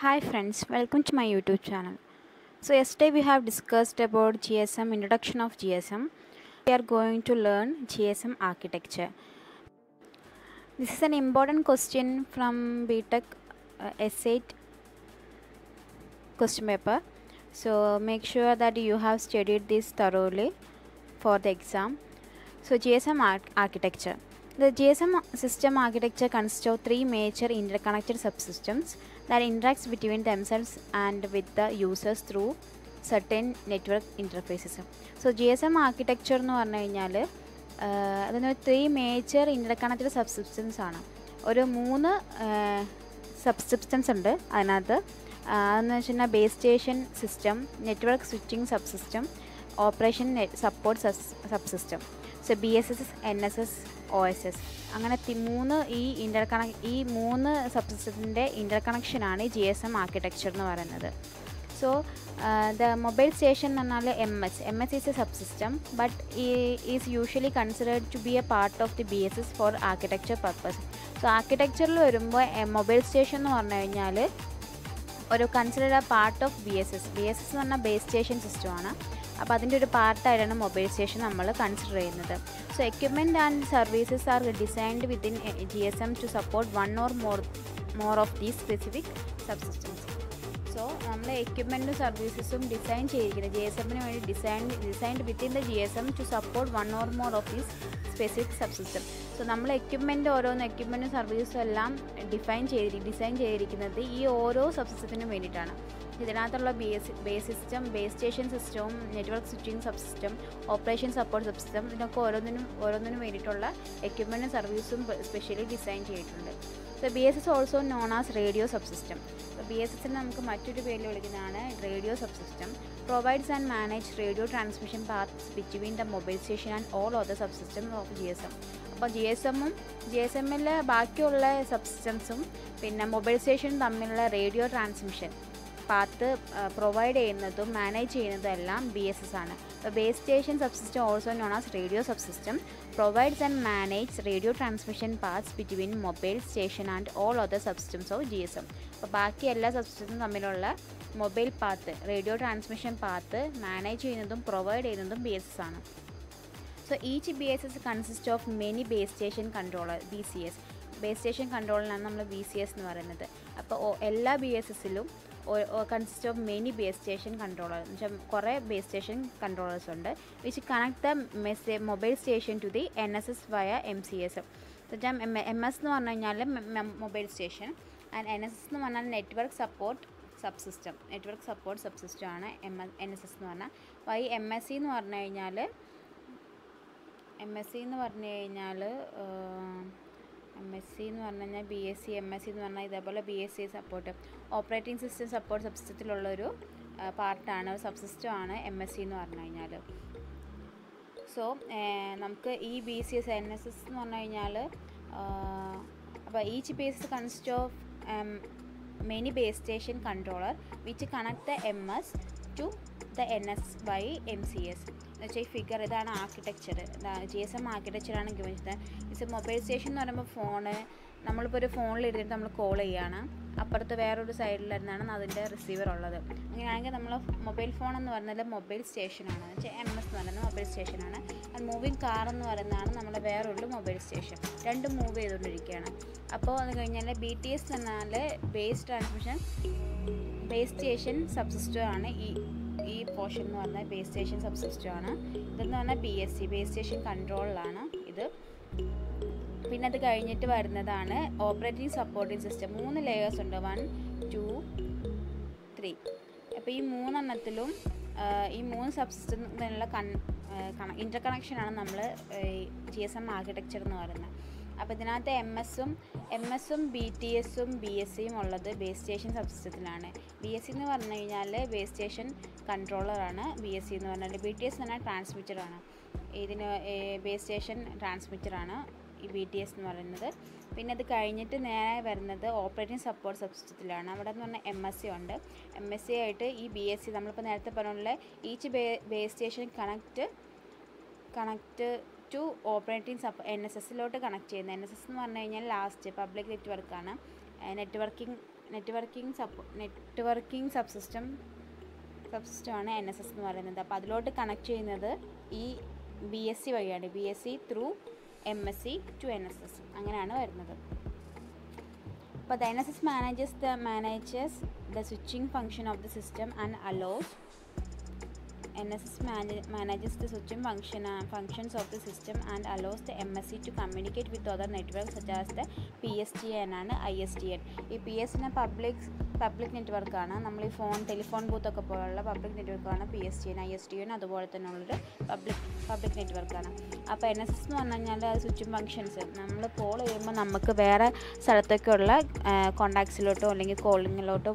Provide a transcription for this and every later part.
Hi friends, welcome to my YouTube channel. So yesterday we have discussed about GSM, introduction of GSM. We are going to learn GSM architecture. This is an important question from BTech uh, S8 question paper. So make sure that you have studied this thoroughly for the exam. So GSM arch- architecture. The GSM system architecture consists of three major interconnected subsystems that interacts between themselves and with the users through certain network interfaces. So G S M architecture എന്ന് പറഞ്ഞു കഴിഞ്ഞാൽ അതിന് three major interconnected subsystems ആണ്. ഒരു മൂന്ന് subsystems ഉണ്ട് അതിനകത്ത്. അതെന്ന് വെച്ചിട്ടുണ്ടെങ്കിൽ base station system network switching subsystem operation support subsystem so B S S N S S O S S S അങ്ങനെ മൂന്ന് ഈ ഇന്റർ കണക് ഈ മൂന്ന് സബ്സിസ്റ്റത്തിന്റെ ഇന്റർ കണക്ഷനാണ് ജി എസ് എം ആർക്കിടെക്ചർ എന്ന് പറയുന്നത്. സോ ദ മൊബൈൽ സ്റ്റേഷൻ എന്ന് പറഞ്ഞാൽ M S M S is a subsystem but is usually considered to be a part of the B S S for architecture purpose so ആർക്കിടെക്ചറിൽ വരുമ്പോൾ mobile station എന്ന് പറഞ്ഞു കഴിഞ്ഞാൽ ഒരു consider a part of B S S B S S എന്ന് പറഞ്ഞാൽ base station സിസ്റ്റമാണ് അപ്പോൾ അതിന്റെ ഒരു പാർട്ടായിട്ടാണ് മൊബൈൽ സ്റ്റേഷൻ നമ്മൾ കൺസിഡർ ചെയ്യുന്നത്. So equipment and services are designed within G S M to support one or more more of these specific subsystems so നമ്മൾ എക്യുപ്മെന്റും സർവീസസും ഡിസൈൻ ചെയ്തിരിക്കുന്നത് ജി എസ് എമ്മിന് വേണ്ടി design designed within the G S M to support one or more of these specific subsystem so നമ്മൾ equipment ഓരോന്ന് എക്യുപ്മെന്റും സർവീസും എല്ലാം ഡിഫൈൻ ചെയ്തി ഡിസൈൻ ചെയ്തിരിക്കുന്നത് ഈ ഓരോ സബ്സിസ്റ്റത്തിനും വേണ്ടിയിട്ടാണ്. ഇതിനകത്തുള്ള base base system base station സിസ്റ്റവും network switching subsystem operation support subsystem ഇതിനൊക്കെ ഓരോന്നിനും ഓരോന്നിനും വേണ്ടിയിട്ടുള്ള എക്യുപ്മെന്റും സർവീസും സ്പെഷ്യലി ഡിസൈൻ ചെയ്തിട്ടുണ്ട്. So B S S also known as radio subsystem B S എസിന് നമുക്ക് മറ്റൊരു പേരിൽ വിളിക്കുന്നതാണ് radio subsystem provides and manage radio transmission paths between the mobile station and all other subsystem of G S M അപ്പോൾ G S എമ്മും G S എമ്മിലെ ബാക്കിയുള്ള sub സിസ്റ്റംസും പിന്നെ മൊബൈൽ സ്റ്റേഷനും തമ്മിലുള്ള റേഡിയോ ട്രാൻസ്മിഷൻ പാത്ത് പ്രൊവൈഡ് ചെയ്യുന്നതും മാനേജ് ചെയ്യുന്നതും എല്ലാം ബി എസ് എസ് ആണ്. Base station subsystem also known as radio subsystem provides and manage radio transmission paths between mobile station and all other subsystems of G S M അപ്പോൾ ബാക്കി എല്ലാ subsystem തമ്മിലുള്ള mobile path radio transmission path manage ചെയ്യുന്നതും provide ചെയ്യുന്നതും B S S ആണ്. So each B S S consist of many base station controller B C S base station കൺട്രോളിലാണ് നമ്മൾ B C S എന്ന് പറയുന്നത്. അപ്പോൾ എല്ലാ B S എസിലും consist of many base station controller എന്ന് വെച്ചാൽ കുറേ ബേസ് സ്റ്റേഷൻ കൺട്രോളേഴ്സ് ഉണ്ട്. Which connect the മെസ്സേ mobile station to the N S S via M C S എന്നുവെച്ചാൽ എം എസ് എന്ന് പറഞ്ഞു കഴിഞ്ഞാൽ mobile station and N S S എന്ന് പറഞ്ഞാൽ network support subsystem network support subsystem ആണ് M N S S എന്ന് പറഞ്ഞാൽ Y M S C എന്ന് പറഞ്ഞു കഴിഞ്ഞാൽ എം എസ് സി എന്ന് പറഞ്ഞു കഴിഞ്ഞാൽ എം എസ് സി എന്ന് പറഞ്ഞു കഴിഞ്ഞാൽ B S C M S C എന്ന് പറഞ്ഞാൽ ഇതേപോലെ B S C support operating system support സബ്സിസ്റ്റത്തിലുള്ളൊരു പാർട്ടാണ് ഒരു സബ്സിസ്റ്റമാണ് എം എസ് സി എന്ന് പറഞ്ഞു കഴിഞ്ഞാൽ സോ നമുക്ക് ഈ B C S N S S എന്ന് പറഞ്ഞു കഴിഞ്ഞാൽ അപ്പോൾ each base consist of many base station controller which connect the M S to the N S by M C S വെച്ചാൽ ഈ ഫിഗർ ഇതാണ് ആർക്കിടെക്ചർ ജി എസ് എം ആർക്കിടെക്ചറാണ് ഗവനിച്ചത് is mobile station എന്ന് പറയുമ്പോൾ ഫോണ് നമ്മളിപ്പോൾ ഒരു ഫോണിൽ ഇരുന്നിട്ട് നമ്മൾ കോൾ ചെയ്യുകയാണ് അപ്പുറത്ത് വേറൊരു സൈഡിലിരുന്നാണ് അതിന്റെ റിസീവർ ഉള്ളത്. അങ്ങനെയാണെങ്കിൽ നമ്മൾ മൊബൈൽ ഫോൺ എന്ന് പറയുന്നത് മൊബൈൽ സ്റ്റേഷനാണ് വെച്ചാൽ എം എസ് എന്ന് പറയുന്നത് മൊബൈൽ സ്റ്റേഷനാണ് മൂവിങ് കാർ എന്ന് പറയുന്നതാണ് നമ്മുടെ വേറൊരു മൊബൈൽ സ്റ്റേഷൻ രണ്ടും മൂവ് ചെയ്തുകൊണ്ടിരിക്കുകയാണ്. അപ്പോൾ അത് കഴിഞ്ഞാൽ ബി ടി എസ് എന്ന് പറഞ്ഞാൽ base transmission base station subsystem ആണ് ഈ ഈ പോർഷൻ എന്ന് പറഞ്ഞാൽ ബേസ് സ്റ്റേഷൻ സബ്സിസ്റ്റം ആണ്. ഇതെന്ന് പറഞ്ഞാൽ B S C base station കൺട്രോളിലാണ് ഇത്. പിന്നെ അത് കഴിഞ്ഞിട്ട് വരുന്നതാണ് ഓപ്പറേറ്റിംഗ് സപ്പോർട്ടിംഗ് സിസ്റ്റം മൂന്ന് ലെയേഴ്സ് ഉണ്ട്. വൺ ടു ത്രീ അപ്പോൾ ഈ മൂന്നെണ്ണത്തിലും ഈ മൂന്ന് സബ്സിസ്റ്റത്തിനുള്ള കൺ ഇന്റർ കണക്ഷനാണ് നമ്മൾ ജി എസ് എം ആർക്കിടെക്ചർ എന്ന് പറയുന്നത്. അപ്പോൾ ഇതിനകത്ത് എം എസും എം എസും ബി ടി എസും ബി എസ് സിയും ഉള്ളത് ബേസ് സ്റ്റേഷൻ സബ്സിസ്റ്റത്തിലാണ് ബി എസ് സി എന്ന് പറഞ്ഞു കഴിഞ്ഞാൽ ബേസ് സ്റ്റേഷൻ കൺട്രോളറാണ് ബി എസ് സി എന്ന് പറഞ്ഞാൽ ബി ടി എസ് എന്ന് പറഞ്ഞാൽ ട്രാൻസ്മിറ്ററാണ് ഇതിന് ബേസ് സ്റ്റേഷൻ ട്രാൻസ്മിറ്ററാണ് ഈ ബി ടി എസ് എന്ന് പറയുന്നത്. പിന്നെ അത് കഴിഞ്ഞിട്ട് നേരെ വരുന്നത് ഓപ്പറേറ്റിംഗ് സപ്പോർട്ട് സബ്സിസ്റ്റത്തിലാണ് അവിടെ എന്ന് പറഞ്ഞാൽ എം എസ് സി ഉണ്ട്. എം എസ് സി ആയിട്ട് ഈ ബി എസ് സി നമ്മളിപ്പോൾ നേരത്തെ പറഞ്ഞുള്ള each bay base station connect connect to operating sub N S എസിലോട്ട് connect ചെയ്യുന്നത്. എൻ എസ് എസ് എന്ന് പറഞ്ഞു കഴിഞ്ഞാൽ ലാസ്റ്റ് പബ്ലിക് നെറ്റ്വർക്കാണ് networking networking sub networking sub system sub സിസ്റ്റമാണ് എൻ എസ് എസ് എന്ന് പറയുന്നത്. അപ്പോൾ അതിലോട്ട് കണക്ട് ചെയ്യുന്നത് ഈ ബി എസ് സി വഴിയാണ്. B S C through M S C to N S S അങ്ങനെയാണ് വരുന്നത്. അപ്പോൾ the N S S manages the manages the switching function of the system and allows NSS manage, manages the switching function, uh, functions of the system and allows the MSC to communicate with other networks such as the PSTN and ISDN. ഈ P S N public public നെറ്റ്വർക്കാണ് നമ്മൾ ഈ phone telephone ബൂത്തൊക്കെ പോലുള്ള public നെറ്റ്വർക്കാണ് P S T N I S T N അതുപോലെ തന്നെ ഉള്ളൊരു പബ്ലിക് പബ്ലിക് നെറ്റ്വർക്കാണ് അപ്പോൾ എൻ എസ് എസ് എന്ന് പറഞ്ഞു കഴിഞ്ഞാൽ സ്വിച്ചും ഫങ്ഷൻസ് നമ്മൾ കോൾ ചെയ്യുമ്പോൾ നമുക്ക് വേറെ സ്ഥലത്തൊക്കെയുള്ള കോണ്ടാക്ട്സിലോട്ടോ അല്ലെങ്കിൽ കോളിങ്ങിലോട്ടോ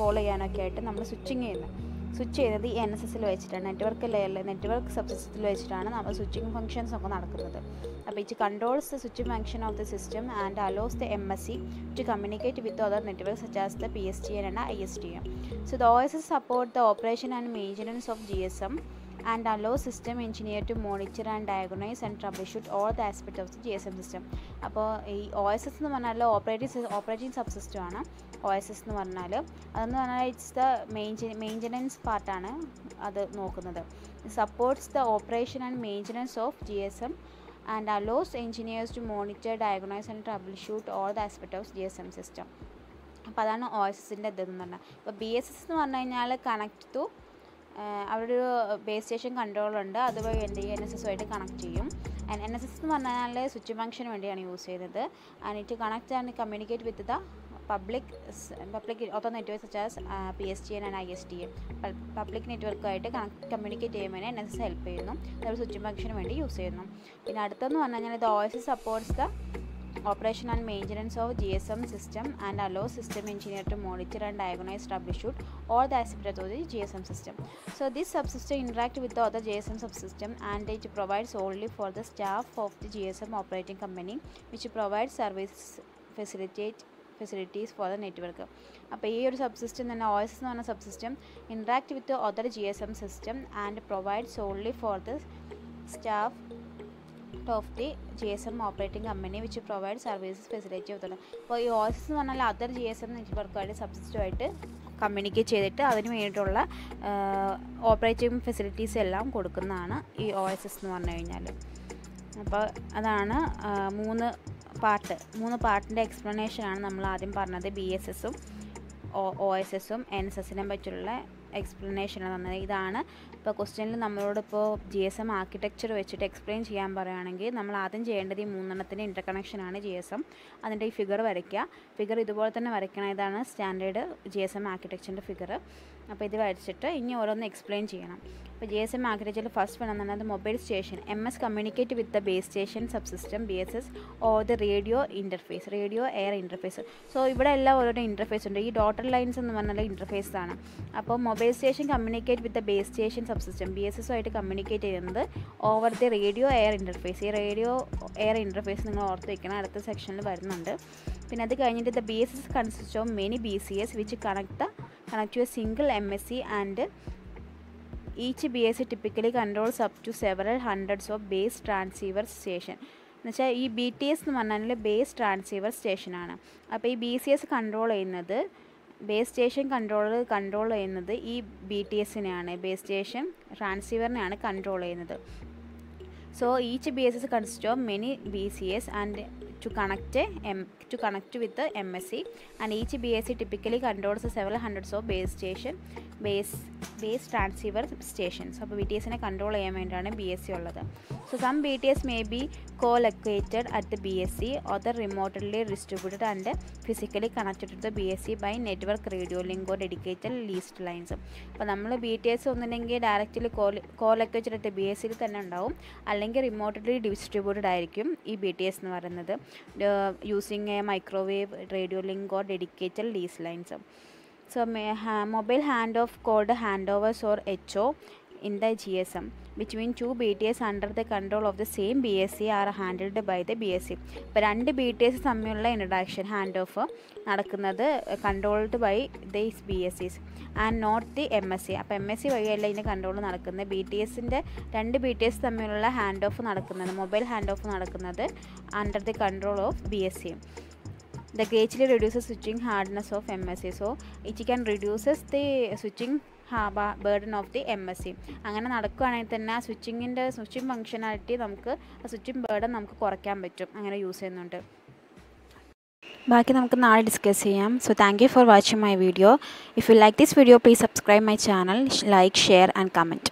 കോൾ ചെയ്യാനൊക്കെ ആയിട്ട് നമ്മൾ സ്വിച്ചിങ് ചെയ്യുന്നത് സ്വിച്ച് ചെയ്തത് ഈ എൻ എസ് എസിൽ വെച്ചിട്ടാണ്. നെറ്റ്വർക്ക് ലെയറിൽ നെറ്റ്വർക്ക് സബ്സിസ്റ്റത്തിൽ വെച്ചിട്ടാണ് നമ്മൾ സ്വിച്ചിങ് ഫംഗ്ഷൻസ് ഒക്കെ നടക്കുന്നത്. അപ്പോൾ it controls the switching function of the system and allows the M S C to communicate with other network such as the P S T N and I S T M so the O S S support the operation and maintenance of G S M and allow system engineer to monitor and diagnose and troubleshoot all the aspects of the M system അപ്പോൾ ഈ O S S എന്ന് പറഞ്ഞാൽ operating operating sub സിസ്റ്റമാണ് O S S എന്ന് പറഞ്ഞാൽ അതെന്ന് പറഞ്ഞാൽ it's the maintenance പാർട്ടാണ് അത് നോക്കുന്നത്. Supports the operation and maintenance of G S M and allows engineers to monitor diagnose and troubleshoot all the aspect of G S M system അപ്പോൾ അതാണ് O S എസിന്റെ ഇതെന്ന് പറഞ്ഞാൽ. ഇപ്പോൾ ബി എസ് എസ് എന്ന് പറഞ്ഞു കഴിഞ്ഞാൽ കണക്ട് ടു അവിടെ ഒരു ബേസ് സ്റ്റേഷൻ കൺട്രോളുണ്ട് അതുവഴി എന്ത് ചെയ്യും? എൻ എസ് എസുമായിട്ട് കണക്ട് ചെയ്യും. ആൻഡ് എൻ എസ് എസ് എന്ന് പറഞ്ഞാൽ സ്വിച്ച് ഫംഗ്ഷന് വേണ്ടിയാണ് യൂസ് ചെയ്യുന്നത്. And it connect and communicate with the public public other network such as P S T N and I S T N public നെറ്റ്വർക്കുമായിട്ട് connect communicate വേണ്ടി N S S help ചെയ്യുന്നു. അതുപോലെ switch ഫംഗ്ഷന് വേണ്ടി use ചെയ്യുന്നു. പിന്നെ അടുത്തെന്ന് പറഞ്ഞു കഴിഞ്ഞാൽ ഇത് O S supports the operation and maintenance of G S M system and allow system engineer to monitor and diagnose troubleshoot all the aspect of the G S M system. So this sub system interact with other G S M sub system and it provides only for the staff of the G S M operating company which provide service facilitate facilities for the network അപ്പോൾ ഈ ഒരു sub system തന്നെ O S എന്ന് പറഞ്ഞ sub system interact with other G S M system and provides only for the staff of the G S M operating company which provide services facility of അപ്പോൾ ഈ ഓസസ് എന്ന് പറഞ്ഞാൽ other G S M നെറ്റ്വർക്കുമായിട്ട് സബ്സിസ്റ്റമായിട്ട് communicate ചെയ്തിട്ട് അതിന് വേണ്ടിയിട്ടുള്ള operating facilities എല്ലാം കൊടുക്കുന്നതാണ് ഈ ഒ എസ് എസ് എന്ന് പറഞ്ഞു കഴിഞ്ഞാൽ അപ്പോൾ അതാണ് മൂന്ന് പാർട്ട് മൂന്ന് പാർട്ടിന്റെ എക്സ്പ്ലനേഷനാണ് നമ്മൾ ആദ്യം പറഞ്ഞത് ബി എസ് എസും ഒ എസ് എസും എൻ എസ് എസിനെ പറ്റിയുള്ള എക്സ്പ്ലനേഷനാണ് തന്നത്. ഇതാണ് ഇപ്പോൾ ക്വസ്റ്റ്യനിൽ നമ്മളോടിപ്പോൾ ജി എസ് എം ആർക്കിടെക്ചർ വെച്ചിട്ട് എക്സ്പ്ലെയിൻ ചെയ്യാൻ പറയുകയാണെങ്കിൽ നമ്മൾ ആദ്യം ചെയ്യേണ്ടത് ഈ മൂന്നെണ്ണത്തിന്റെ ഇന്റർ ആണ് ജി എസ് എം അതിന്റെ ഈ ഫിഗർ വരയ്ക്കുക. ഫിഗർ ഇതുപോലെ തന്നെ വരയ്ക്കണം ഇതാണ് സ്റ്റാൻഡേർഡ് ജി എസ് എം ആർക്കിടെക്ചറിന്റെ ഫിഗർ അപ്പോൾ ഇത് വരച്ചിട്ട് ഇനി ഓരോന്ന് എക്സ്പ്ലെയിൻ ചെയ്യണം. അപ്പോൾ ജി എസ് എം ആഗ്രഹിച്ചാൽ ഫസ്റ്റ് വേണം എന്ന് പറഞ്ഞാൽ mobile station M S communicate with the base station sub system B S S or the radio interface radio air interface so ഇവിടെ എല്ലാം ഓരോരോ ഇന്റർഫേസ് ഉണ്ട്. ഈ ഡോട്ടർ ലൈൻസ് എന്ന് പറഞ്ഞാൽ ഇന്റർഫേസ് ആണ്. അപ്പോൾ mobile station communicate with the base station sub system B S എസുമായിട്ട് communicate ചെയ്യുന്നത് over the radio air interface ഈ റേഡിയോ എയർ ഇന്റർഫേസ് നിങ്ങൾ ഓർത്ത് വയ്ക്കണം അടുത്ത സെക്ഷനിൽ വരുന്നുണ്ട്. പിന്നെ അത് കഴിഞ്ഞിട്ട് the B S S consist of many B C S which connect the connect you single M S C and each B S C typically controls up to several hundreds of base transceiver station എന്നുവെച്ചാൽ ഈ B T S എന്ന് പറഞ്ഞാൽ base transceiver സ്റ്റേഷനാണ് അപ്പോൾ ഈ B C S control ചെയ്യുന്നത് base station control control ചെയ്യുന്നത് ഈ ബി ടി എസിനെയാണ് ബേസ് സ്റ്റേഷൻ ട്രാൻസീവറിനെയാണ് കൺട്രോൾ ചെയ്യുന്നത്. So each B S S consist of many B C S and to to connect with M S C and MSC B S C typically controls several hundreds of base station base base transceiver stations അപ്പോൾ B T എസിനെ control ചെയ്യാൻ വേണ്ടിയാണ് B S C ഉള്ളത്. So some B T S may be co located at the B S C or remotely distributed and physically connected to the B S C by network radio link or dedicated leased lines അപ്പോൾ നമ്മൾ B T S ഒന്നില്ലെങ്കിൽ directly co located at B S സിയിൽ തന്നെ ഉണ്ടാവും. അല്ലെങ്കിൽ remotely distributed ആയിരിക്കും ഈ B T S എന്ന് പറയുന്നത്. Using a microwave radio link or dedicated lease lines. So mobile handoff called handovers or HO in the GSM between control of the same B S C are handled by the B S C ഇപ്പോൾ രണ്ട് B T S തമ്മിലുള്ള introduction hand off നടക്കുന്നത് controlled by these B S Cs and not the M S C അപ്പോൾ M S C വഴിയല്ല ഇതിന്റെ കൺട്രോൾ നടക്കുന്നത്. B T എസിന്റെ രണ്ട് ബി ടി എസ് തമ്മിലുള്ള ഹാൻഡ് ഓഫ് നടക്കുന്നത് മൊബൈൽ ഹാൻഡ് ഓഫ് നടക്കുന്നത് under the control of B S C the greatly reduces switching hardness of C So it can reduces the switching burden of the M S C അങ്ങനെ നടക്കുകയാണെങ്കിൽ തന്നെ ആ സ്വിച്ചിങ്ങിന്റെ switching functionality നമുക്ക് ആ switching burden നമുക്ക് കുറയ്ക്കാൻ പറ്റും. അങ്ങനെ യൂസ് ചെയ്യുന്നുണ്ട്. ബാക്കി നമുക്ക് നാളെ ഡിസ്കസ് ചെയ്യാം. So thank you for watching my video if you like this video please subscribe my channel like share and comment